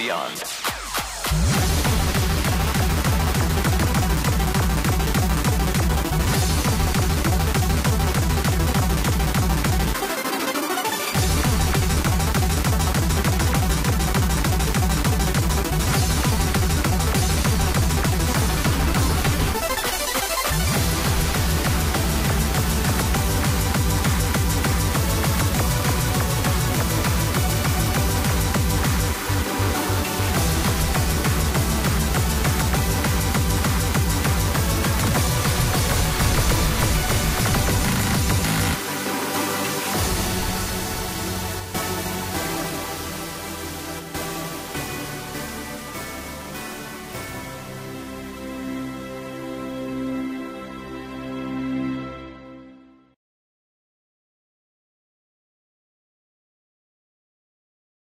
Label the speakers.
Speaker 1: beyond.